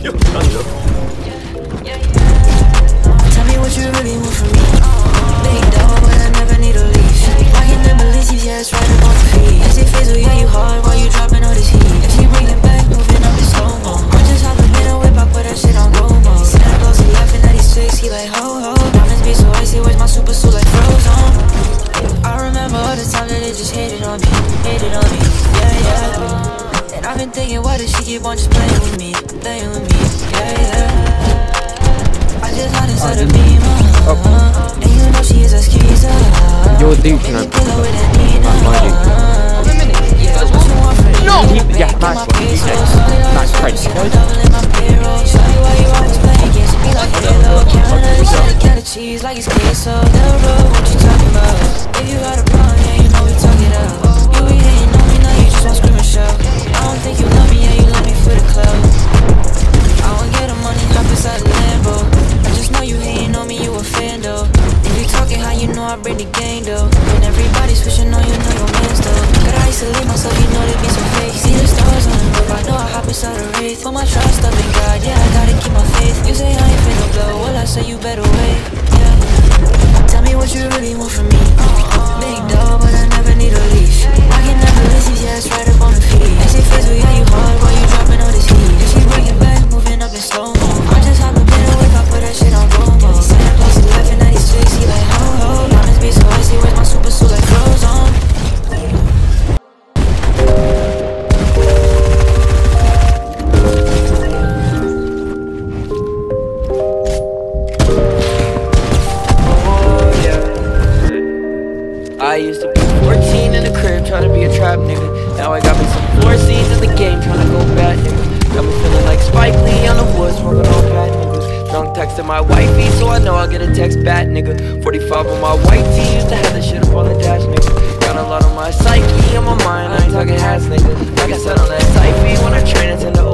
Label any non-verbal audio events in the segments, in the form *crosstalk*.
Tell me what you really want from me. Big dog, but I never need a leash. I can never leave, yeah, it's right up on go mode. Santa Claus, he laughing at his tricks, he like ho ho. Diamonds be so icy, where's my super suit like Frozone? I remember all the time that they just hated on me, hated on me, yeah, yeah. And I've been thinking, why does she keep on just playing with me, playing with me, inside a beamer, and you know she is a skeezer. Your dude can Pull her with that Nina. Yeah, what you want from me? No! Yeah, nice one. DJ. Nice crazy. Doubling my payroll. Show you why you always play against me like Halo. Counter, shawty count the cheese like it's queso. Little road, what you talking about? If you got I used to be 14 in the crib trying to be a trap nigga. Now I got me some floor seats in the game trying to go bad nigga. Got me feeling like Spike Lee on the woods smoking on bad niggas. Drunk texting my wifey so I know I'll get a text back nigga. 45 on my white tee used to have the shit up on the dash nigga. Got a lot on my psyche on my mind, I ain't talking hats nigga. Like I said on that feed when I train it tend to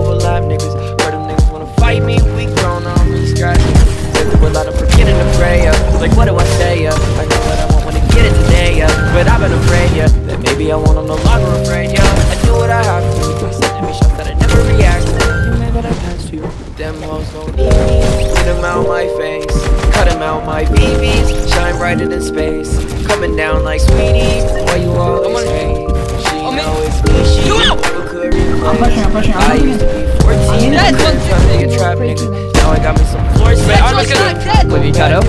Them hoes don't need me. Get them out my face. Cut them out my BBs. Shine brighter than space. Coming down like sweetie. Why you always hate? She know it's me. She never could replace. I used to be 14 and trying to make a trap nigga. Now I got me some floor seats. I'm just gonna- What have you got up?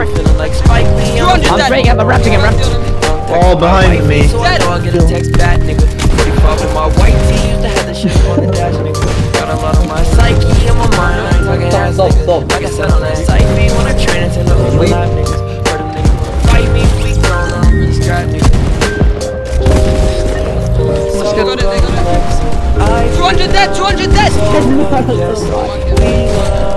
Feeling like Spike Lee on I'm spraying at the rapting and rapting. All behind me. So I know I'll get a text back, nigga. They got it, got it. 200 dead, 200 dead! *laughs*